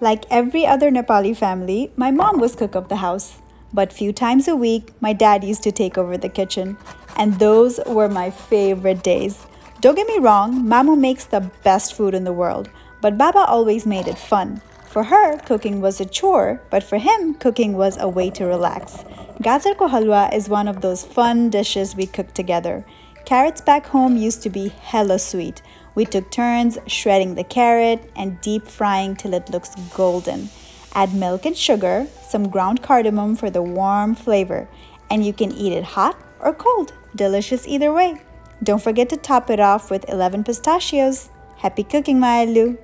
Like every other Nepali family, my mom was cook of the house. But few times a week, my dad used to take over the kitchen. And those were my favorite days. Don't get me wrong, Mamu makes the best food in the world, but Baba always made it fun. For her, cooking was a chore, but for him, cooking was a way to relax. Gajar ko halwa is one of those fun dishes we cook together. Carrots back home used to be hella sweet. We took turns shredding the carrot and deep frying till it looks golden. Add milk and sugar, some ground cardamom for the warm flavor, and you can eat it hot or cold. Delicious either way. Don't forget to top it off with 11 pistachios. Happy cooking, Mailu!